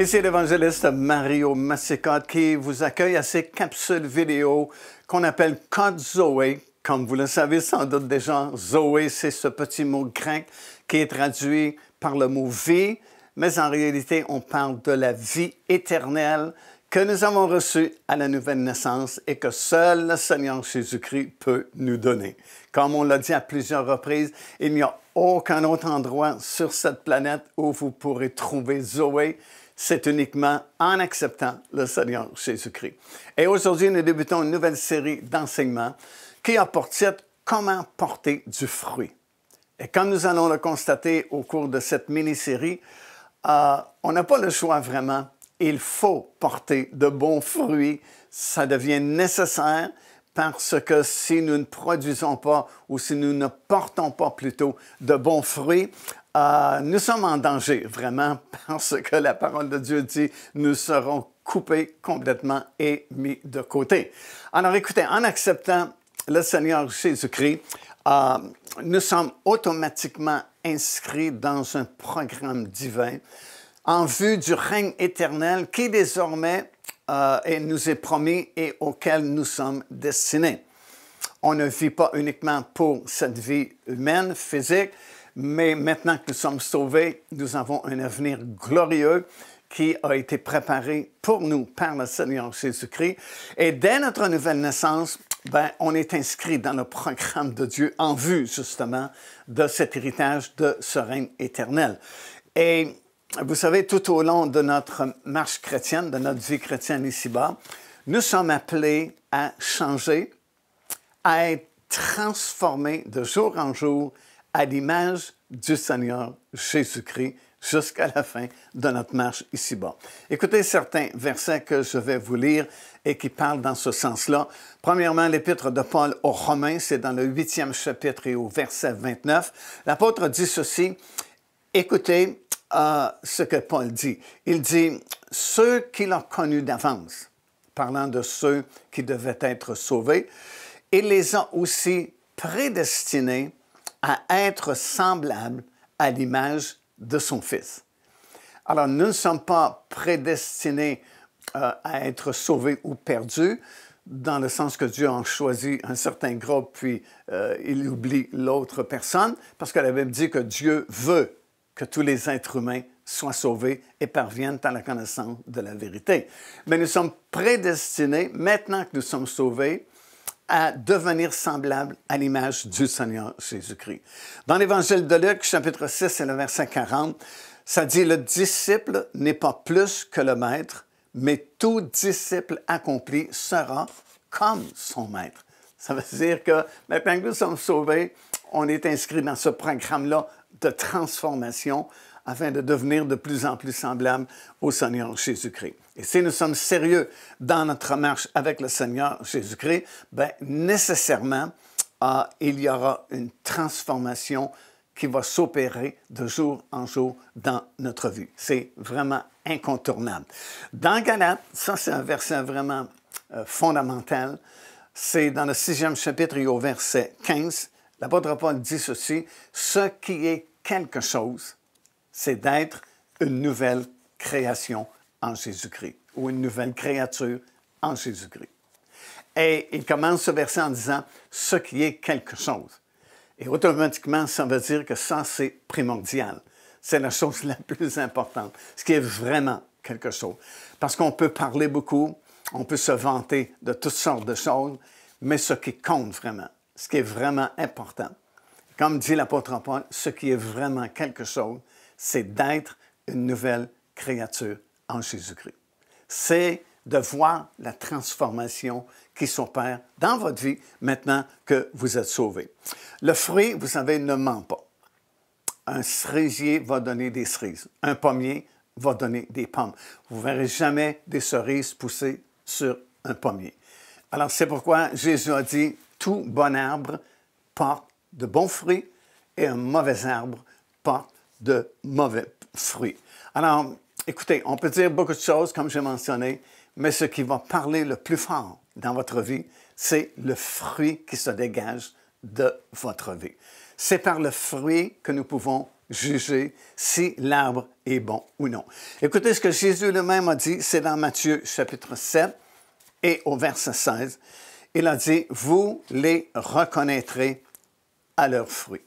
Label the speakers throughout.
Speaker 1: Ici l'évangéliste Mario Massicotte qui vous accueille à ces capsules vidéo qu'on appelle Code Zoé. Comme vous le savez sans doute déjà, Zoé, c'est ce petit mot grec qui est traduit par le mot vie, mais en réalité, on parle de la vie éternelle que nous avons reçue à la nouvelle naissance et que seul le Seigneur Jésus-Christ peut nous donner. Comme on l'a dit à plusieurs reprises, il n'y a aucun autre endroit sur cette planète où vous pourrez trouver Zoé. C'est uniquement en acceptant le Seigneur Jésus-Christ. Et aujourd'hui, nous débutons une nouvelle série d'enseignements qui a pour titre Comment porter du fruit. Et comme nous allons le constater au cours de cette mini-série, euh, on n'a pas le choix vraiment. Il faut porter de bons fruits. Ça devient nécessaire parce que si nous ne produisons pas ou si nous ne portons pas plutôt de bons fruits, euh, nous sommes en danger, vraiment, parce que la parole de Dieu dit, nous serons coupés complètement et mis de côté. Alors écoutez, en acceptant le Seigneur Jésus-Christ, euh, nous sommes automatiquement inscrits dans un programme divin en vue du règne éternel qui désormais euh, nous est promis et auquel nous sommes destinés. On ne vit pas uniquement pour cette vie humaine, physique, mais maintenant que nous sommes sauvés, nous avons un avenir glorieux qui a été préparé pour nous par le Seigneur Jésus-Christ. Et dès notre nouvelle naissance, ben, on est inscrit dans le programme de Dieu en vue justement de cet héritage de ce règne éternel. Et vous savez, tout au long de notre marche chrétienne, de notre vie chrétienne ici-bas, nous sommes appelés à changer, à être transformés de jour en jour à l'image du Seigneur Jésus-Christ jusqu'à la fin de notre marche ici-bas. Écoutez certains versets que je vais vous lire et qui parlent dans ce sens-là. Premièrement, l'épître de Paul aux Romains, c'est dans le huitième chapitre et au verset 29. L'apôtre dit ceci, écoutez, à ce que Paul dit. Il dit, ceux qu'il a connus d'avance, parlant de ceux qui devaient être sauvés, il les a aussi prédestinés à être semblables à l'image de son Fils. Alors, nous ne sommes pas prédestinés euh, à être sauvés ou perdus, dans le sens que Dieu en choisit un certain groupe, puis euh, il oublie l'autre personne, parce que la Bible dit que Dieu veut que tous les êtres humains soient sauvés et parviennent à la connaissance de la vérité. Mais nous sommes prédestinés, maintenant que nous sommes sauvés, à devenir semblables à l'image du Seigneur Jésus-Christ. Dans l'Évangile de Luc, chapitre 6 et le verset 40, ça dit, le disciple n'est pas plus que le maître, mais tout disciple accompli sera comme son maître. Ça veut dire que maintenant que nous sommes sauvés, on est inscrit dans ce programme-là de transformation afin de devenir de plus en plus semblable au Seigneur Jésus-Christ. Et si nous sommes sérieux dans notre marche avec le Seigneur Jésus-Christ, ben, nécessairement, euh, il y aura une transformation qui va s'opérer de jour en jour dans notre vie. C'est vraiment incontournable. Dans Galates, ça c'est un verset vraiment euh, fondamental, c'est dans le sixième chapitre et au verset 15, l'apôtre Paul dit ceci, ce qui est quelque chose, c'est d'être une nouvelle création en Jésus-Christ ou une nouvelle créature en Jésus-Christ. Et il commence ce verset en disant ce qui est quelque chose. Et automatiquement, ça veut dire que ça, c'est primordial. C'est la chose la plus importante, ce qui est vraiment quelque chose. Parce qu'on peut parler beaucoup, on peut se vanter de toutes sortes de choses, mais ce qui compte vraiment, ce qui est vraiment important, comme dit l'apôtre Paul, ce qui est vraiment quelque chose, c'est d'être une nouvelle créature en Jésus-Christ. C'est de voir la transformation qui s'opère dans votre vie maintenant que vous êtes sauvé. Le fruit, vous savez, ne ment pas. Un cerisier va donner des cerises. Un pommier va donner des pommes. Vous ne verrez jamais des cerises pousser sur un pommier. Alors c'est pourquoi Jésus a dit, tout bon arbre porte de bons fruits et un mauvais arbre porte de mauvais fruits. Alors, écoutez, on peut dire beaucoup de choses, comme j'ai mentionné, mais ce qui va parler le plus fort dans votre vie, c'est le fruit qui se dégage de votre vie. C'est par le fruit que nous pouvons juger si l'arbre est bon ou non. Écoutez ce que Jésus lui-même a dit, c'est dans Matthieu chapitre 7 et au verset 16. Il a dit, vous les reconnaîtrez à leurs fruits.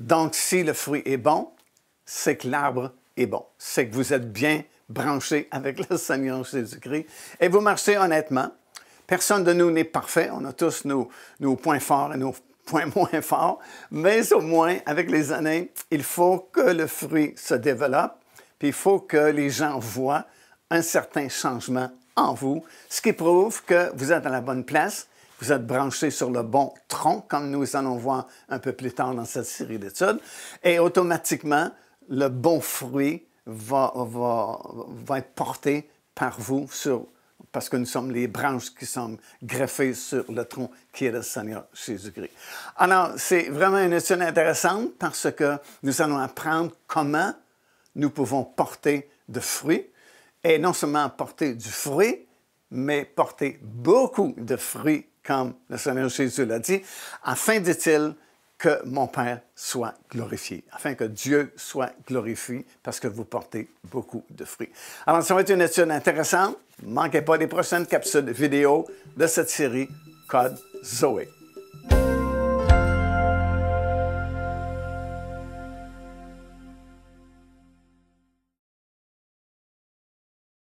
Speaker 1: Donc, si le fruit est bon, c'est que l'arbre est bon. C'est que vous êtes bien branché avec le Seigneur Jésus-Christ et vous marchez honnêtement. Personne de nous n'est parfait. On a tous nos, nos points forts et nos point moins fort, mais au moins, avec les années, il faut que le fruit se développe, puis il faut que les gens voient un certain changement en vous, ce qui prouve que vous êtes à la bonne place, vous êtes branché sur le bon tronc, comme nous allons voir un peu plus tard dans cette série d'études, et automatiquement, le bon fruit va, être porté par vous parce que nous sommes les branches qui sont greffées sur le tronc qui est le Seigneur Jésus-Christ. Alors, c'est vraiment une étude intéressante parce que nous allons apprendre comment nous pouvons porter de fruits, et non seulement porter du fruit, mais porter beaucoup de fruits, comme le Seigneur Jésus l'a dit, afin, dit-il, que mon Père soit glorifié, afin que Dieu soit glorifié, parce que vous portez beaucoup de fruits. Alors, ça va être une étude intéressante. Ne manquez pas les prochaines capsules vidéo de cette série Code Zoé.